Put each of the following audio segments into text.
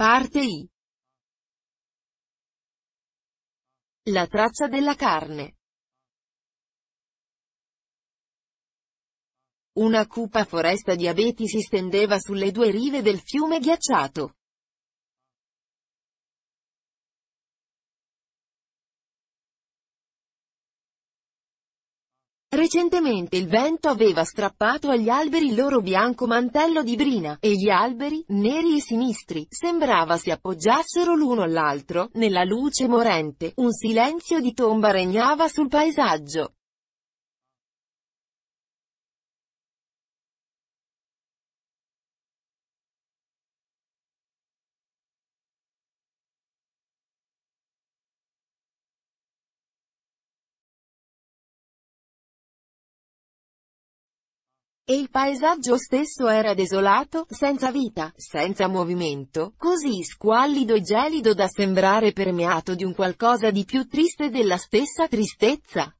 Parte I. La traccia della carne. Una cupa foresta di abeti si stendeva sulle due rive del fiume ghiacciato. Recentemente il vento aveva strappato agli alberi il loro bianco mantello di brina, e gli alberi, neri e sinistri, sembrava si appoggiassero l'uno all'altro, nella luce morente, un silenzio di tomba regnava sul paesaggio. E il paesaggio stesso era desolato, senza vita, senza movimento, così squallido e gelido da sembrare permeato di un qualcosa di più triste della stessa tristezza.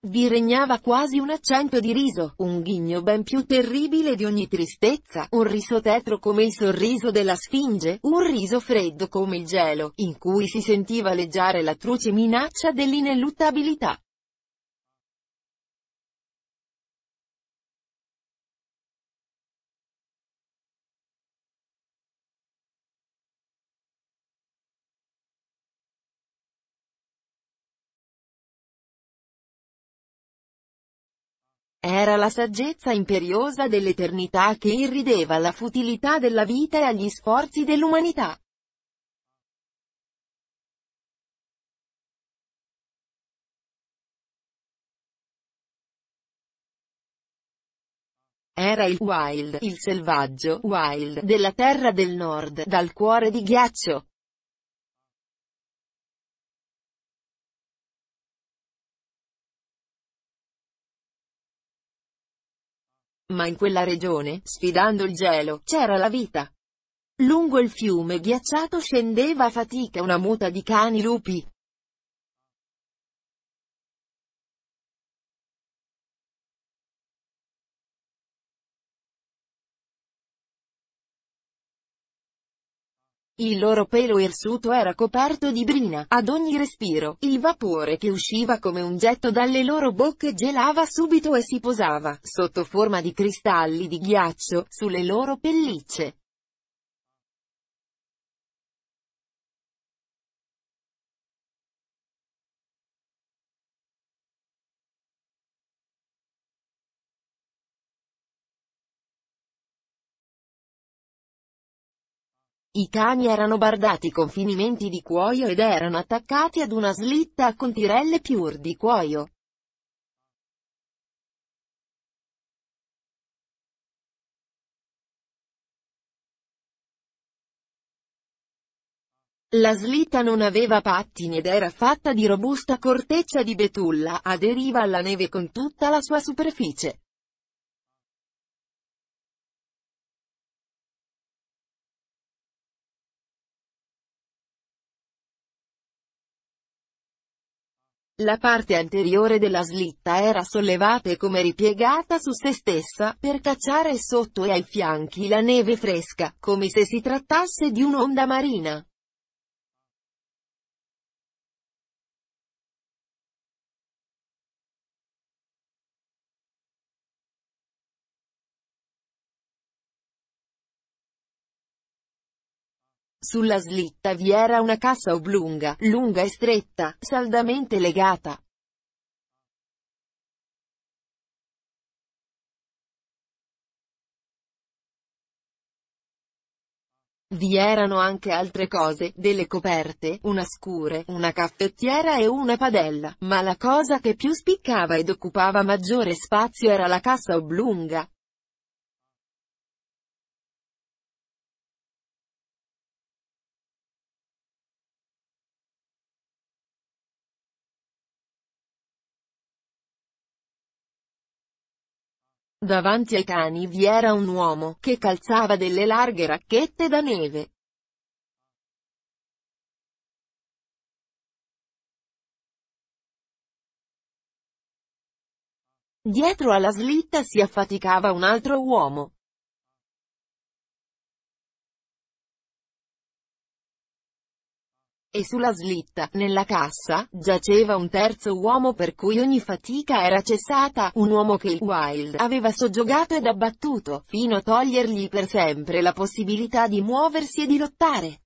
Vi regnava quasi un accento di riso, un ghigno ben più terribile di ogni tristezza, un riso tetro come il sorriso della Sfinge, un riso freddo come il gelo, in cui si sentiva leggiare la truce minaccia dell'ineluttabilità. Era la saggezza imperiosa dell'eternità che irrideva alla futilità della vita e agli sforzi dell'umanità. Era il wild, il selvaggio, wild, della terra del nord, dal cuore di ghiaccio. Ma in quella regione, sfidando il gelo, c'era la vita. Lungo il fiume ghiacciato scendeva a fatica una muta di cani lupi. Il loro pelo irsuto era coperto di brina, ad ogni respiro, il vapore che usciva come un getto dalle loro bocche gelava subito e si posava, sotto forma di cristalli di ghiaccio, sulle loro pellicce. I cani erano bardati con finimenti di cuoio ed erano attaccati ad una slitta con tirelle pure di cuoio. La slitta non aveva pattini ed era fatta di robusta corteccia di betulla, aderiva alla neve con tutta la sua superficie. La parte anteriore della slitta era sollevata e come ripiegata su se stessa, per cacciare sotto e ai fianchi la neve fresca, come se si trattasse di un'onda marina. Sulla slitta vi era una cassa oblunga, lunga e stretta, saldamente legata. Vi erano anche altre cose, delle coperte, una scure, una caffettiera e una padella, ma la cosa che più spiccava ed occupava maggiore spazio era la cassa oblunga. Davanti ai cani vi era un uomo che calzava delle larghe racchette da neve. Dietro alla slitta si affaticava un altro uomo. E sulla slitta, nella cassa, giaceva un terzo uomo per cui ogni fatica era cessata, un uomo che il Wild aveva soggiogato ed abbattuto, fino a togliergli per sempre la possibilità di muoversi e di lottare.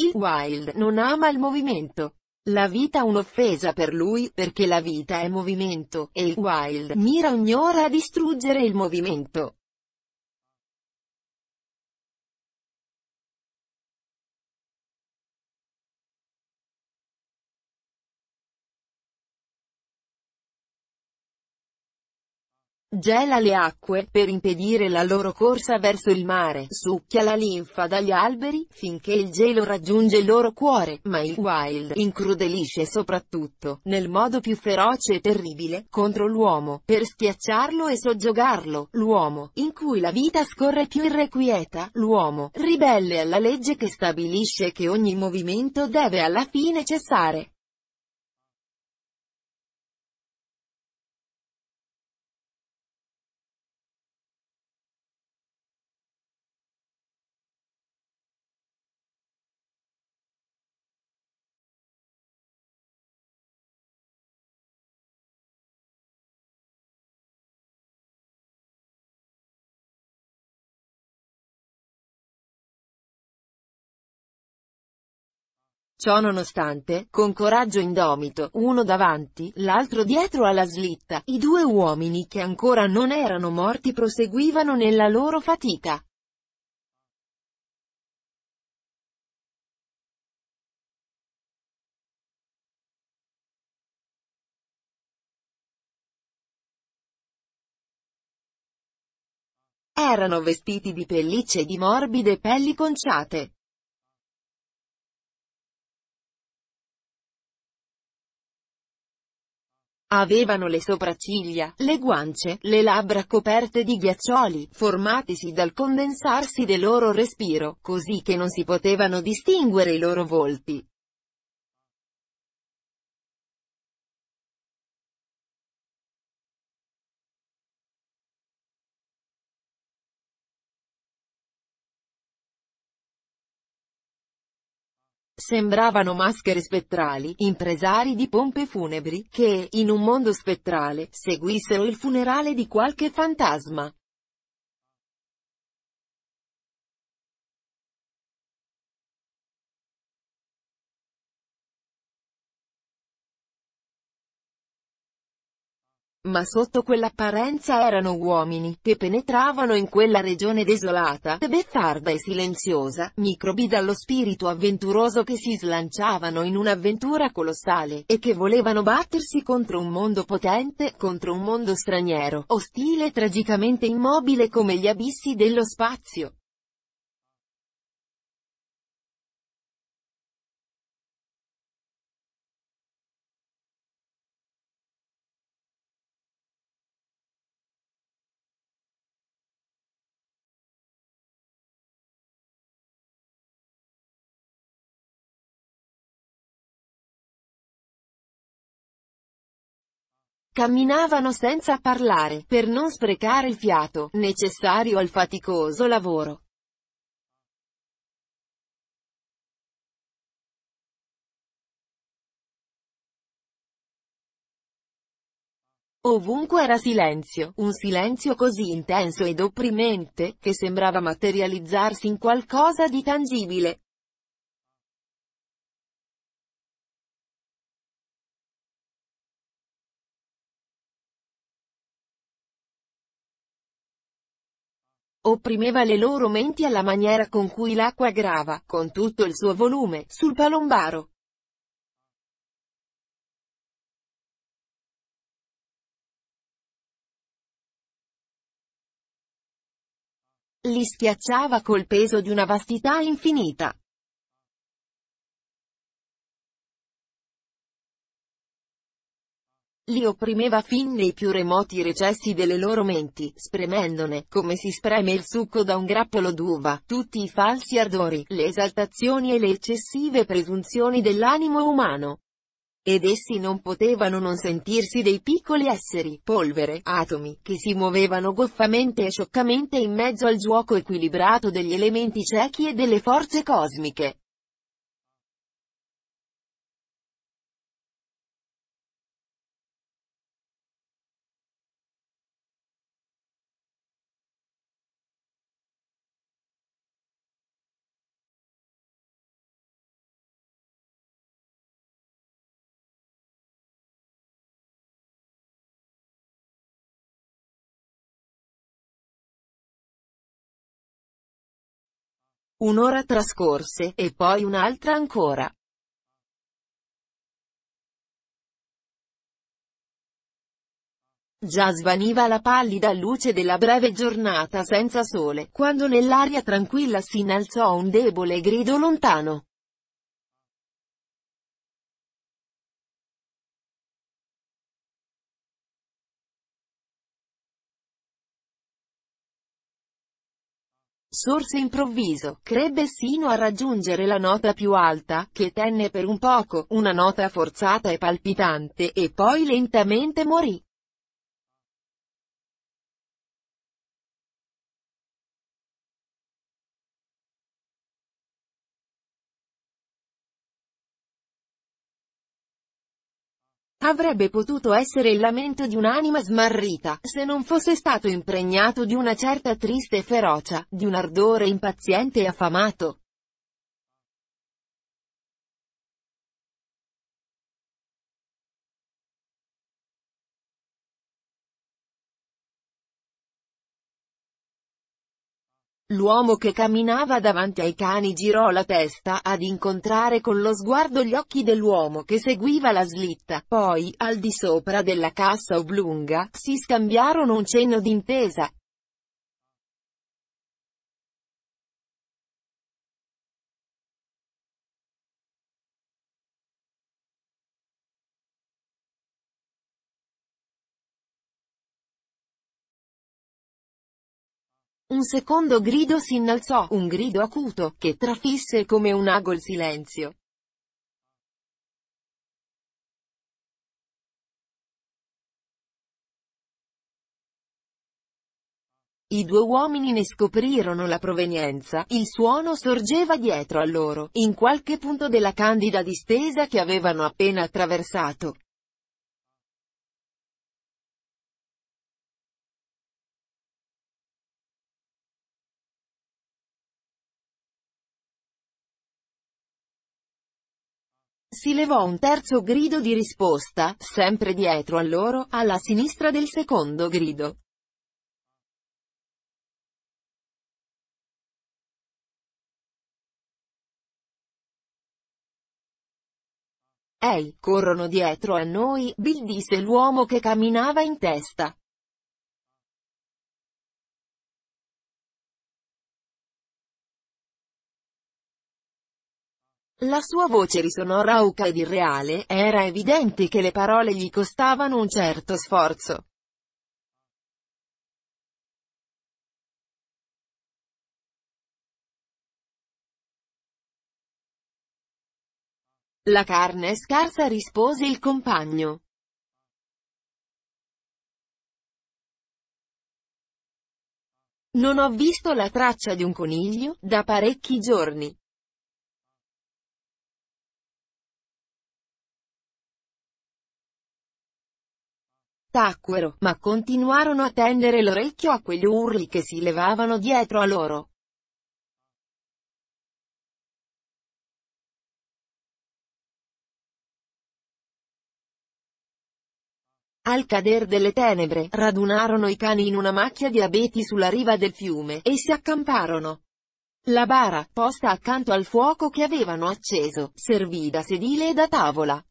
Il Wild non ama il movimento. La vita è un'offesa per lui, perché la vita è movimento, e il Wild mira ogni ora a distruggere il movimento. Gela le acque, per impedire la loro corsa verso il mare, succhia la linfa dagli alberi, finché il gelo raggiunge il loro cuore, ma il Wild incrudelisce soprattutto, nel modo più feroce e terribile, contro l'uomo, per schiacciarlo e soggiogarlo, l'uomo, in cui la vita scorre più irrequieta, l'uomo, ribelle alla legge che stabilisce che ogni movimento deve alla fine cessare. Ciò nonostante, con coraggio indomito, uno davanti, l'altro dietro alla slitta, i due uomini che ancora non erano morti proseguivano nella loro fatica. Erano vestiti di pellicce e di morbide pelli conciate. Avevano le sopracciglia, le guance, le labbra coperte di ghiaccioli, formatisi dal condensarsi del loro respiro, così che non si potevano distinguere i loro volti. Sembravano maschere spettrali, impresari di pompe funebri, che, in un mondo spettrale, seguissero il funerale di qualche fantasma. Ma sotto quell'apparenza erano uomini, che penetravano in quella regione desolata, beffarda e silenziosa, microbi dallo spirito avventuroso che si slanciavano in un'avventura colossale, e che volevano battersi contro un mondo potente, contro un mondo straniero, ostile e tragicamente immobile come gli abissi dello spazio. Camminavano senza parlare, per non sprecare il fiato, necessario al faticoso lavoro. Ovunque era silenzio, un silenzio così intenso ed opprimente, che sembrava materializzarsi in qualcosa di tangibile. Opprimeva le loro menti alla maniera con cui l'acqua grava, con tutto il suo volume, sul palombaro. Li schiacciava col peso di una vastità infinita. Li opprimeva fin nei più remoti recessi delle loro menti, spremendone, come si spreme il succo da un grappolo d'uva, tutti i falsi ardori, le esaltazioni e le eccessive presunzioni dell'animo umano. Ed essi non potevano non sentirsi dei piccoli esseri, polvere, atomi, che si muovevano goffamente e scioccamente in mezzo al giuoco equilibrato degli elementi ciechi e delle forze cosmiche. Un'ora trascorse, e poi un'altra ancora. Già svaniva la pallida luce della breve giornata senza sole, quando nell'aria tranquilla si innalzò un debole grido lontano. Sorse improvviso, crebbe sino a raggiungere la nota più alta, che tenne per un poco, una nota forzata e palpitante, e poi lentamente morì. Avrebbe potuto essere il lamento di un'anima smarrita, se non fosse stato impregnato di una certa triste ferocia, di un ardore impaziente e affamato. L'uomo che camminava davanti ai cani girò la testa, ad incontrare con lo sguardo gli occhi dell'uomo che seguiva la slitta, poi, al di sopra della cassa oblunga, si scambiarono un cenno d'intesa, Un secondo grido si innalzò, un grido acuto, che trafisse come un ago il silenzio. I due uomini ne scoprirono la provenienza, il suono sorgeva dietro a loro, in qualche punto della candida distesa che avevano appena attraversato. Si levò un terzo grido di risposta, sempre dietro a loro, alla sinistra del secondo grido. Ehi, corrono dietro a noi, Bill disse l'uomo che camminava in testa. La sua voce risonò rauca ed irreale, era evidente che le parole gli costavano un certo sforzo. La carne è scarsa rispose il compagno. Non ho visto la traccia di un coniglio, da parecchi giorni. Tacquero, ma continuarono a tendere l'orecchio a quegli urli che si levavano dietro a loro. Al cader delle tenebre, radunarono i cani in una macchia di abeti sulla riva del fiume, e si accamparono. La bara, posta accanto al fuoco che avevano acceso, servì da sedile e da tavola.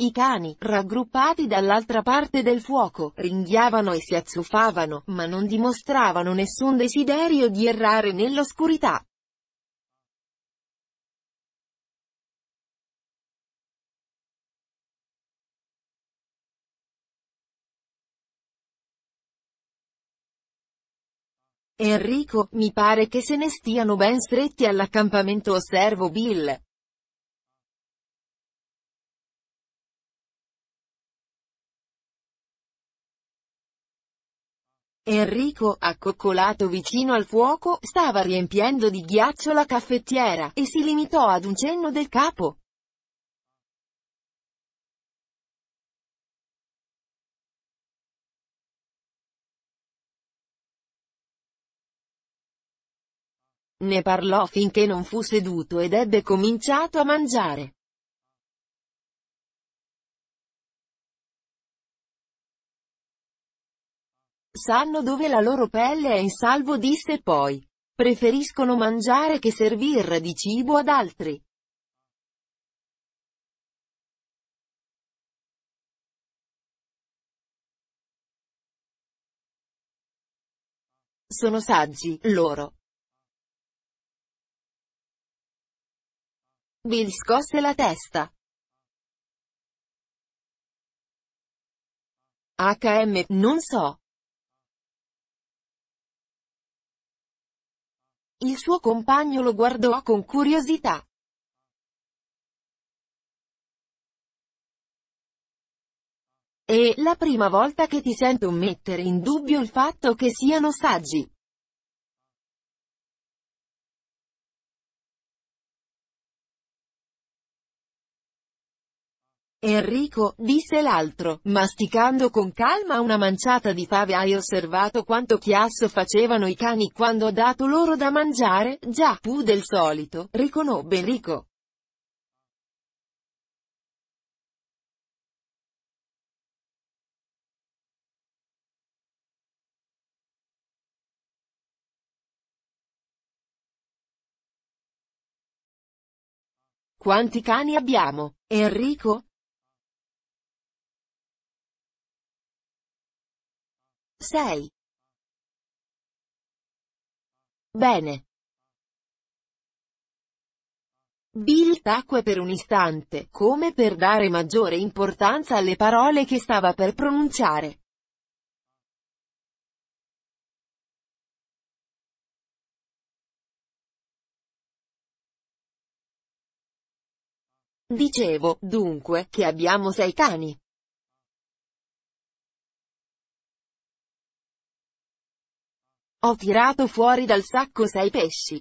I cani, raggruppati dall'altra parte del fuoco, ringhiavano e si azzuffavano, ma non dimostravano nessun desiderio di errare nell'oscurità. Enrico, mi pare che se ne stiano ben stretti all'accampamento osservo Bill. Enrico, accoccolato vicino al fuoco, stava riempiendo di ghiaccio la caffettiera, e si limitò ad un cenno del capo. Ne parlò finché non fu seduto ed ebbe cominciato a mangiare. Sanno dove la loro pelle è in salvo disse poi. Preferiscono mangiare che servir di cibo ad altri. Sono saggi, loro. Bill scosse la testa. HM, non so. Il suo compagno lo guardò con curiosità. È la prima volta che ti sento mettere in dubbio il fatto che siano saggi. Enrico, disse l'altro, masticando con calma una manciata di fave hai osservato quanto chiasso facevano i cani quando ho dato loro da mangiare? Già, più del solito, riconobbe Enrico. Quanti cani abbiamo, Enrico? Sei. Bene. Bill tacque per un istante, come per dare maggiore importanza alle parole che stava per pronunciare. Dicevo, dunque, che abbiamo sei cani. Ho tirato fuori dal sacco sei pesci.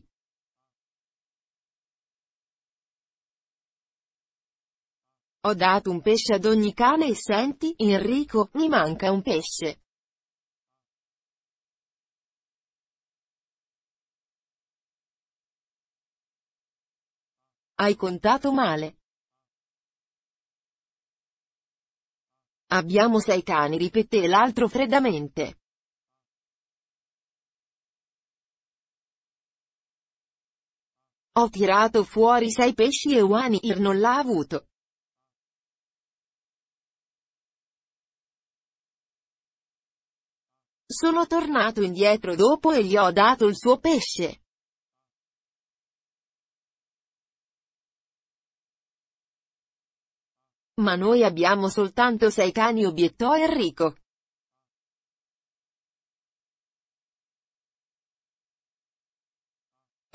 Ho dato un pesce ad ogni cane e senti, Enrico, mi manca un pesce. Hai contato male. Abbiamo sei cani ripeté l'altro freddamente. Ho tirato fuori sei pesci e Wanir non l'ha avuto. Sono tornato indietro dopo e gli ho dato il suo pesce. Ma noi abbiamo soltanto sei cani obiettò Enrico.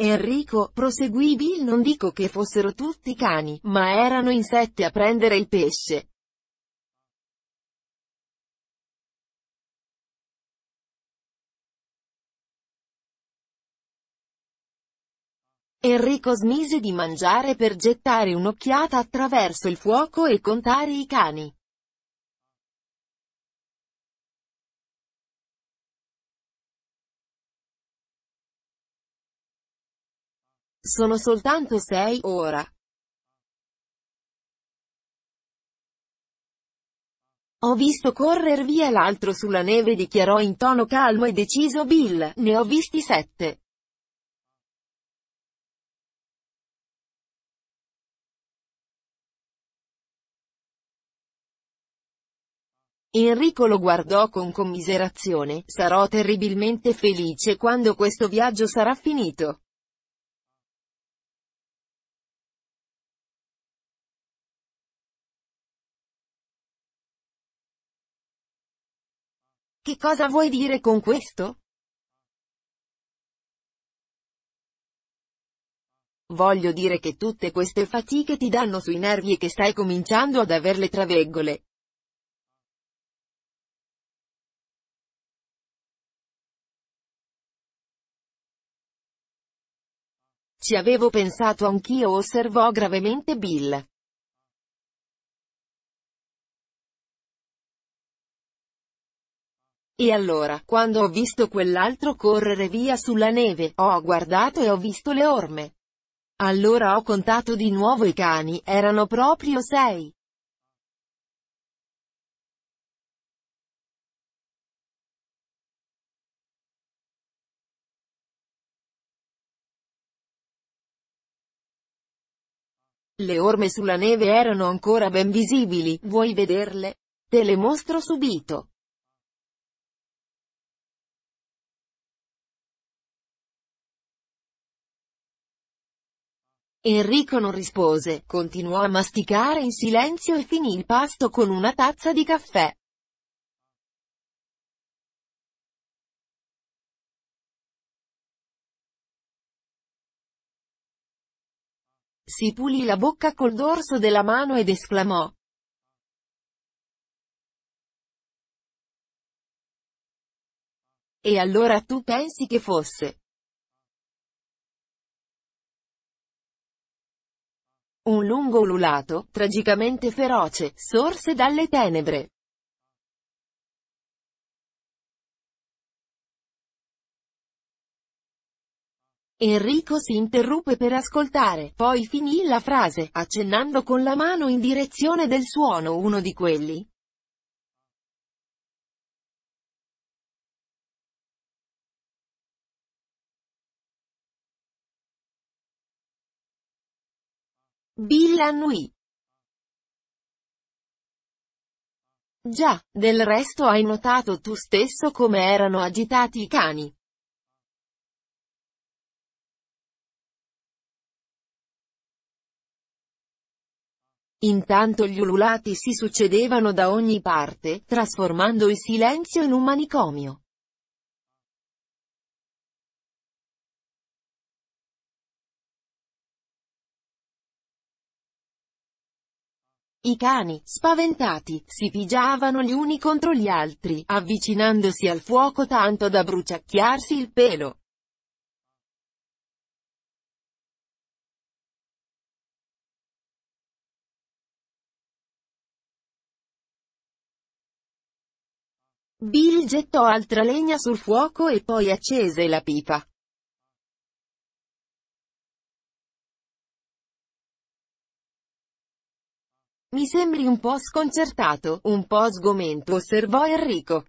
Enrico, proseguì Bill non dico che fossero tutti cani, ma erano in sette a prendere il pesce. Enrico smise di mangiare per gettare un'occhiata attraverso il fuoco e contare i cani. Sono soltanto sei, ora. Ho visto correr via l'altro sulla neve dichiarò in tono calmo e deciso Bill, ne ho visti sette. Enrico lo guardò con commiserazione, sarò terribilmente felice quando questo viaggio sarà finito. Che cosa vuoi dire con questo? Voglio dire che tutte queste fatiche ti danno sui nervi e che stai cominciando ad aver le traveggole. Ci avevo pensato anch'io osservò gravemente Bill. E allora, quando ho visto quell'altro correre via sulla neve, ho guardato e ho visto le orme. Allora ho contato di nuovo i cani, erano proprio sei. Le orme sulla neve erano ancora ben visibili, vuoi vederle? Te le mostro subito. Enrico non rispose, continuò a masticare in silenzio e finì il pasto con una tazza di caffè. Si pulì la bocca col dorso della mano ed esclamò. E allora tu pensi che fosse? Un lungo ululato, tragicamente feroce, sorse dalle tenebre. Enrico si interruppe per ascoltare, poi finì la frase, accennando con la mano in direzione del suono uno di quelli. Bill annui. Già, del resto hai notato tu stesso come erano agitati i cani. Intanto gli ululati si succedevano da ogni parte, trasformando il silenzio in un manicomio. I cani, spaventati, si pigiavano gli uni contro gli altri, avvicinandosi al fuoco tanto da bruciacchiarsi il pelo. Bill gettò altra legna sul fuoco e poi accese la pipa. Mi sembri un po' sconcertato, un po' sgomento, osservò Enrico.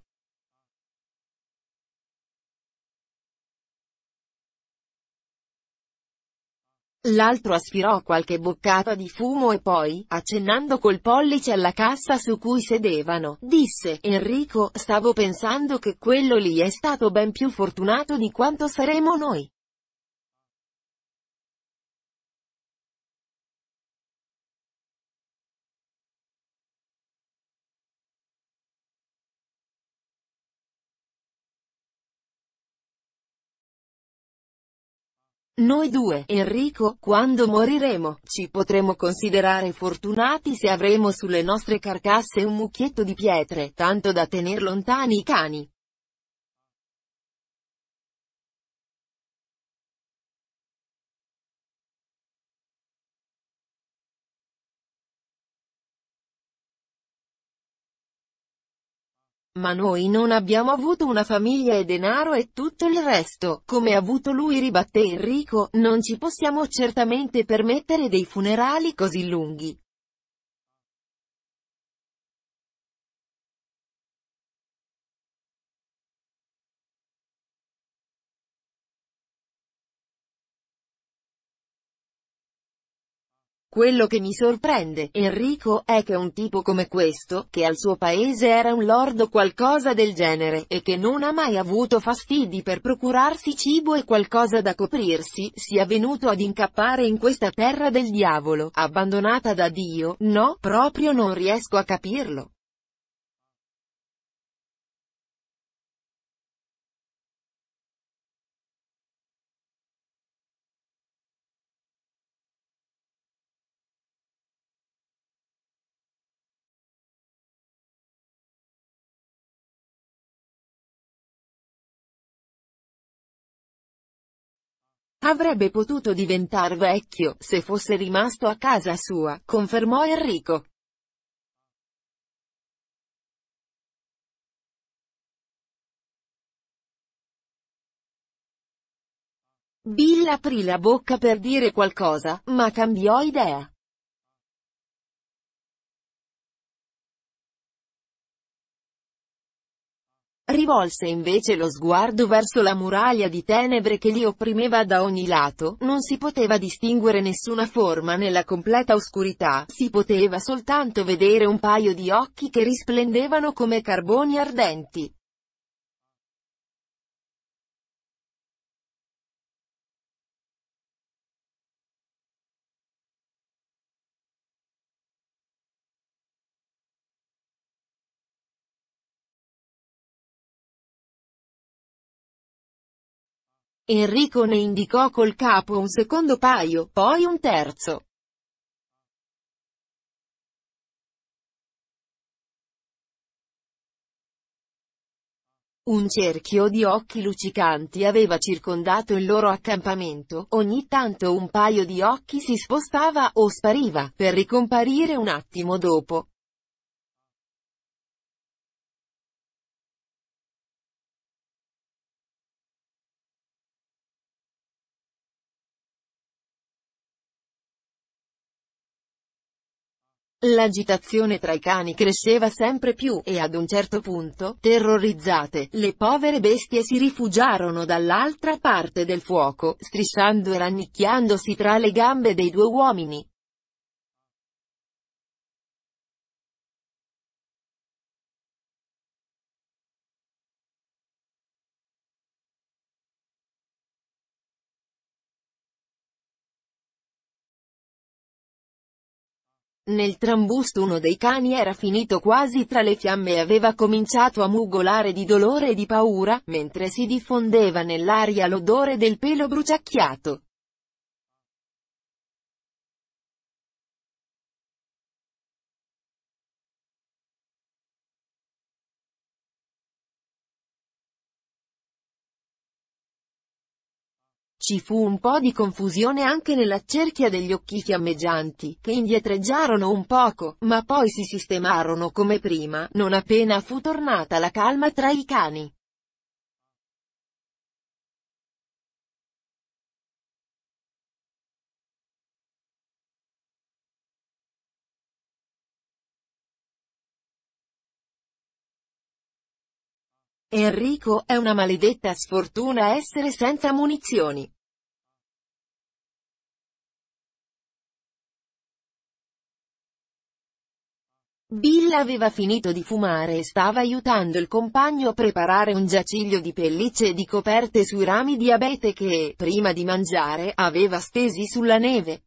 L'altro aspirò qualche boccata di fumo e poi, accennando col pollice alla cassa su cui sedevano, disse, Enrico, stavo pensando che quello lì è stato ben più fortunato di quanto saremo noi. Noi due, Enrico, quando moriremo, ci potremo considerare fortunati se avremo sulle nostre carcasse un mucchietto di pietre, tanto da tener lontani i cani. Ma noi non abbiamo avuto una famiglia e denaro e tutto il resto, come ha avuto lui ribatté Enrico, non ci possiamo certamente permettere dei funerali così lunghi. Quello che mi sorprende, Enrico, è che un tipo come questo, che al suo paese era un lord o qualcosa del genere, e che non ha mai avuto fastidi per procurarsi cibo e qualcosa da coprirsi, sia venuto ad incappare in questa terra del diavolo, abbandonata da Dio, no, proprio non riesco a capirlo. Avrebbe potuto diventar vecchio, se fosse rimasto a casa sua, confermò Enrico. Bill aprì la bocca per dire qualcosa, ma cambiò idea. Rivolse invece lo sguardo verso la muraglia di tenebre che li opprimeva da ogni lato, non si poteva distinguere nessuna forma nella completa oscurità, si poteva soltanto vedere un paio di occhi che risplendevano come carboni ardenti. Enrico ne indicò col capo un secondo paio, poi un terzo. Un cerchio di occhi luccicanti aveva circondato il loro accampamento, ogni tanto un paio di occhi si spostava o spariva, per ricomparire un attimo dopo. L'agitazione tra i cani cresceva sempre più, e ad un certo punto, terrorizzate, le povere bestie si rifugiarono dall'altra parte del fuoco, strisciando e rannicchiandosi tra le gambe dei due uomini. Nel trambusto uno dei cani era finito quasi tra le fiamme e aveva cominciato a mugolare di dolore e di paura, mentre si diffondeva nell'aria l'odore del pelo bruciacchiato. Ci fu un po' di confusione anche nella cerchia degli occhi fiammeggianti, che indietreggiarono un poco, ma poi si sistemarono come prima, non appena fu tornata la calma tra i cani. Enrico, è una maledetta sfortuna essere senza munizioni. Bill aveva finito di fumare e stava aiutando il compagno a preparare un giaciglio di pellicce e di coperte sui rami di abete che, prima di mangiare, aveva stesi sulla neve.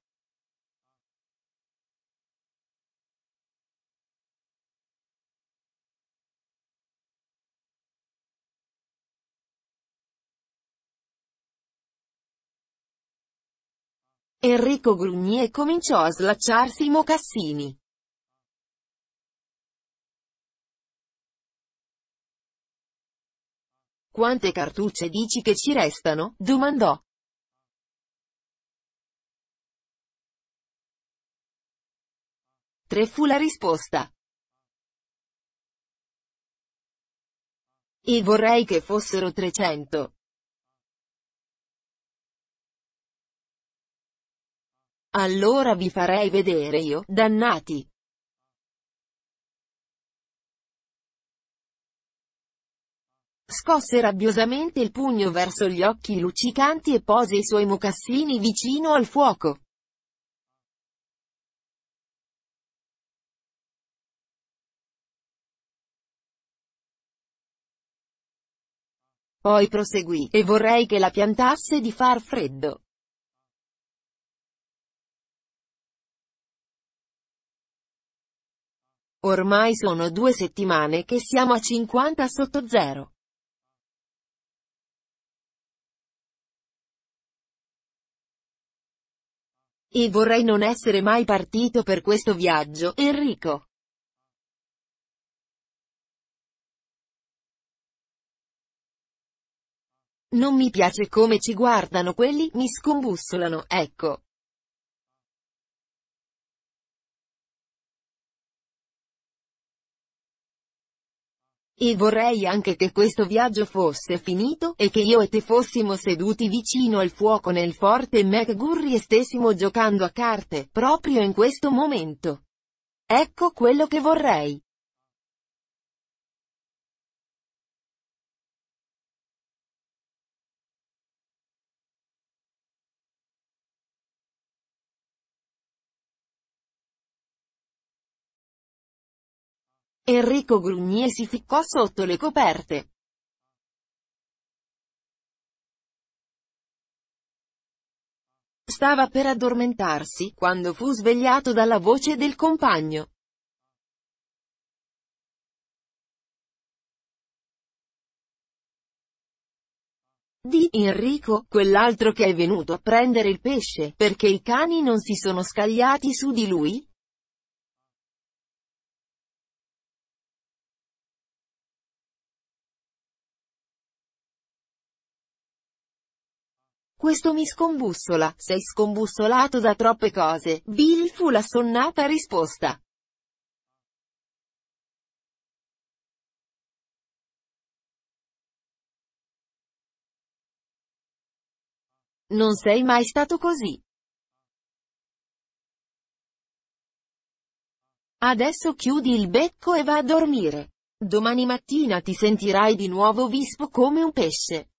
Enrico grugnì e cominciò a slacciarsi i mocassini. Quante cartucce dici che ci restano? domandò. Tre fu la risposta. E vorrei che fossero trecento. Allora vi farei vedere io, dannati! Scosse rabbiosamente il pugno verso gli occhi luccicanti e pose i suoi mocassini vicino al fuoco. Poi proseguì, e vorrei che la piantasse di far freddo. Ormai sono due settimane che siamo a 50 sotto zero. E vorrei non essere mai partito per questo viaggio, Enrico. Non mi piace come ci guardano quelli, mi scombussolano, ecco. E vorrei anche che questo viaggio fosse finito, e che io e te fossimo seduti vicino al fuoco nel forte McGurry e stessimo giocando a carte, proprio in questo momento. Ecco quello che vorrei. Enrico grugnì e si ficcò sotto le coperte. Stava per addormentarsi, quando fu svegliato dalla voce del compagno. Di Enrico, quell'altro che è venuto a prendere il pesce, perché i cani non si sono scagliati su di lui? Questo mi scombussola, sei scombussolato da troppe cose, Bill fu la sonnata risposta. Non sei mai stato così. Adesso chiudi il becco e va a dormire. Domani mattina ti sentirai di nuovo vispo come un pesce.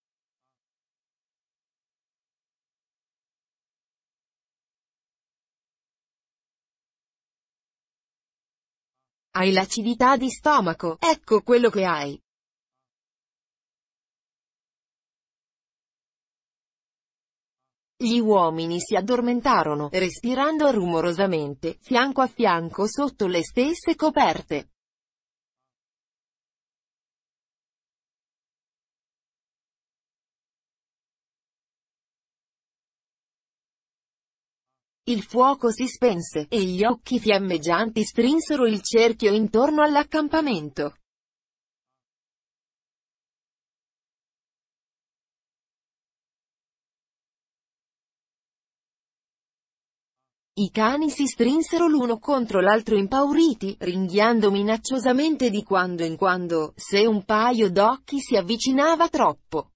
Hai l'acidità di stomaco, ecco quello che hai. Gli uomini si addormentarono, respirando rumorosamente, fianco a fianco sotto le stesse coperte. Il fuoco si spense, e gli occhi fiammeggianti strinsero il cerchio intorno all'accampamento. I cani si strinsero l'uno contro l'altro impauriti, ringhiando minacciosamente di quando in quando, se un paio d'occhi si avvicinava troppo.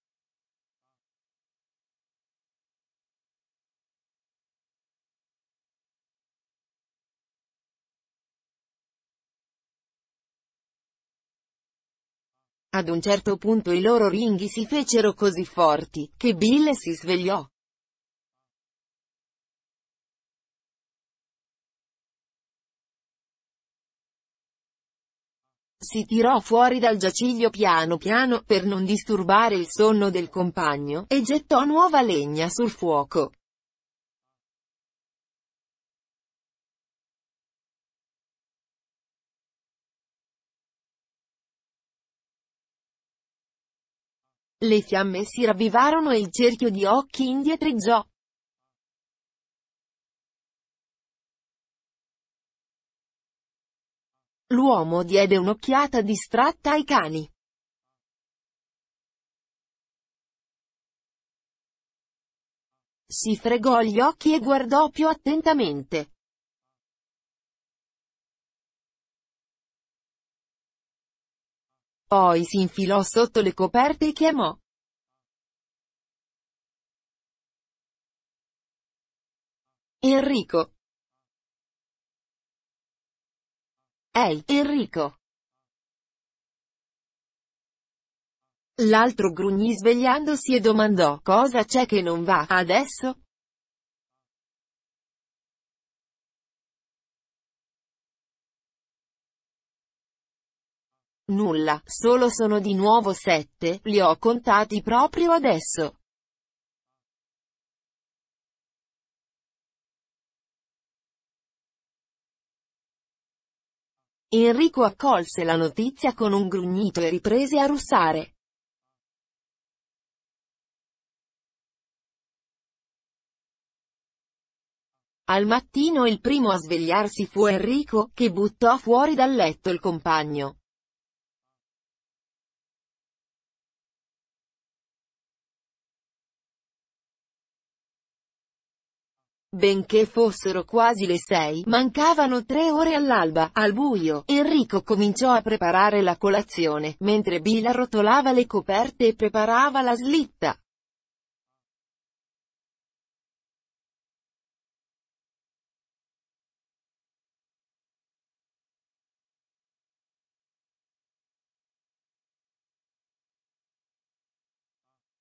Ad un certo punto i loro ringhi si fecero così forti, che Bill si svegliò. Si tirò fuori dal giaciglio piano piano, per non disturbare il sonno del compagno, e gettò nuova legna sul fuoco. Le fiamme si ravvivarono e il cerchio di occhi indietreggiò. L'uomo diede un'occhiata distratta ai cani. Si fregò gli occhi e guardò più attentamente. Poi si infilò sotto le coperte e chiamò. Enrico. Ehi, Enrico. L'altro grugnì svegliandosi e domandò, cosa c'è che non va, adesso? Nulla, solo sono di nuovo sette, li ho contati proprio adesso. Enrico accolse la notizia con un grugnito e riprese a russare. Al mattino il primo a svegliarsi fu Enrico, che buttò fuori dal letto il compagno. Benché fossero quasi le sei, mancavano tre ore all'alba, al buio, Enrico cominciò a preparare la colazione, mentre Bill arrotolava le coperte e preparava la slitta.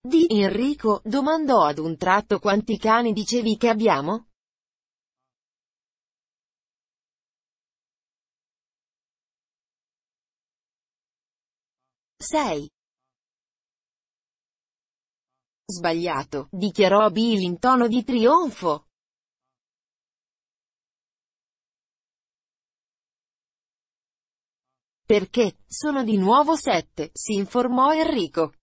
Di Enrico, domandò ad un tratto quanti cani dicevi che abbiamo? Sei. Sbagliato, dichiarò Bill in tono di trionfo. Perché, sono di nuovo sette, si informò Enrico.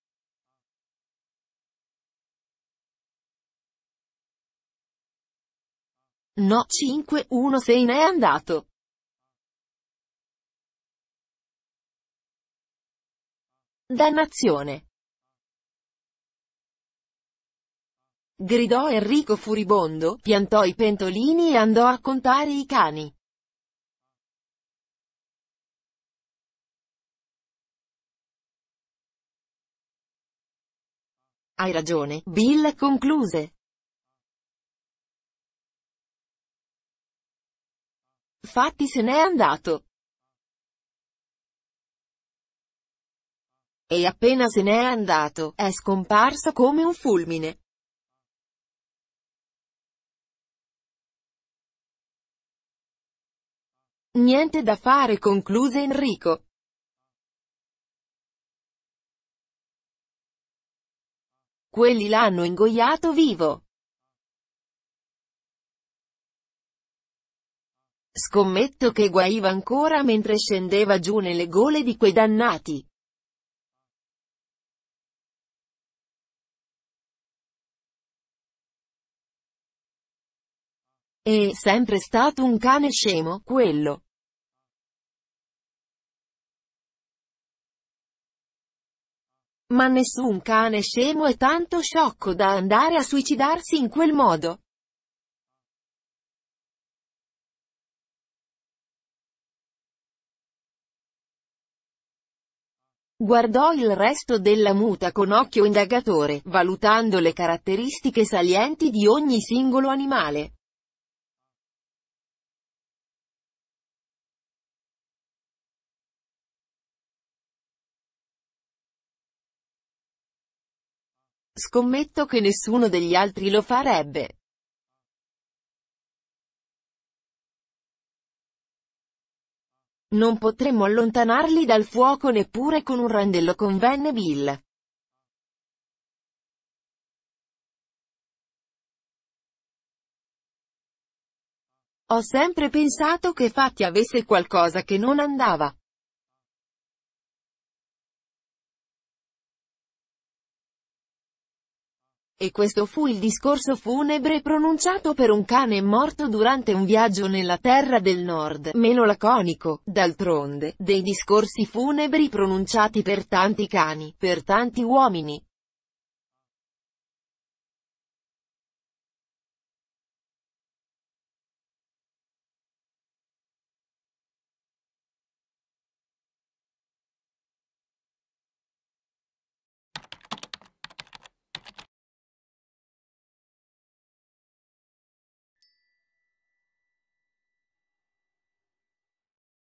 No 5, 1 se ne è andato. Dannazione. Gridò Enrico furibondo, piantò i pentolini e andò a contare i cani. Hai ragione, Bill concluse. Fatti se n'è andato. E appena se n'è andato, è scomparso come un fulmine. Niente da fare concluse Enrico. Quelli l'hanno ingoiato vivo. Scommetto che guaiva ancora mentre scendeva giù nelle gole di quei dannati. È sempre stato un cane scemo, quello. Ma nessun cane scemo è tanto sciocco da andare a suicidarsi in quel modo. Guardò il resto della muta con occhio indagatore, valutando le caratteristiche salienti di ogni singolo animale. Scommetto che nessuno degli altri lo farebbe. Non potremmo allontanarli dal fuoco neppure con un randello convenne Bill. Ho sempre pensato che Fatti avesse qualcosa che non andava. E questo fu il discorso funebre pronunciato per un cane morto durante un viaggio nella terra del nord, meno laconico, d'altronde, dei discorsi funebri pronunciati per tanti cani, per tanti uomini.